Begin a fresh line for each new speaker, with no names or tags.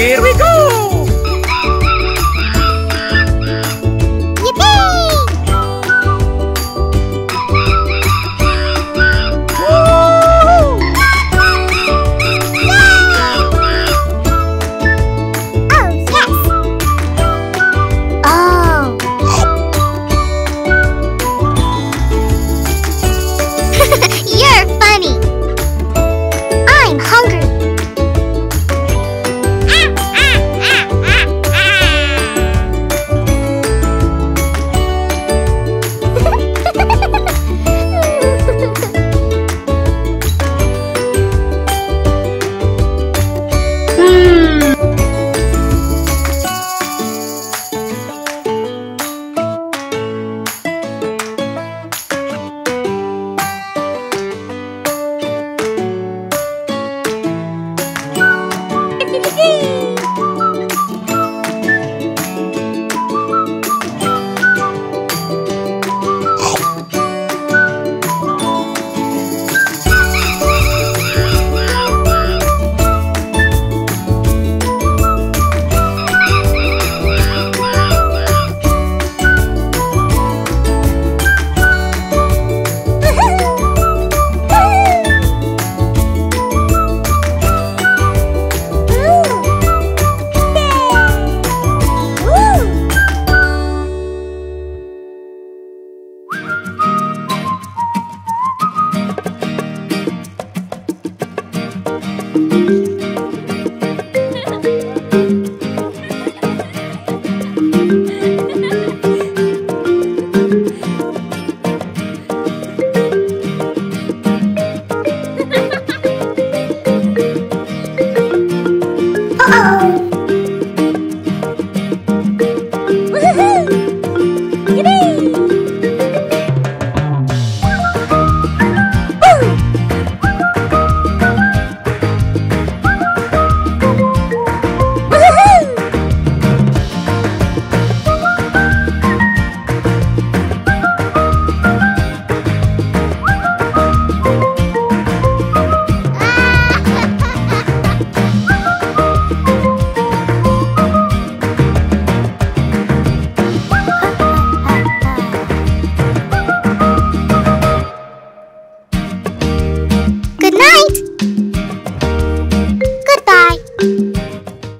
Here we go! Good night!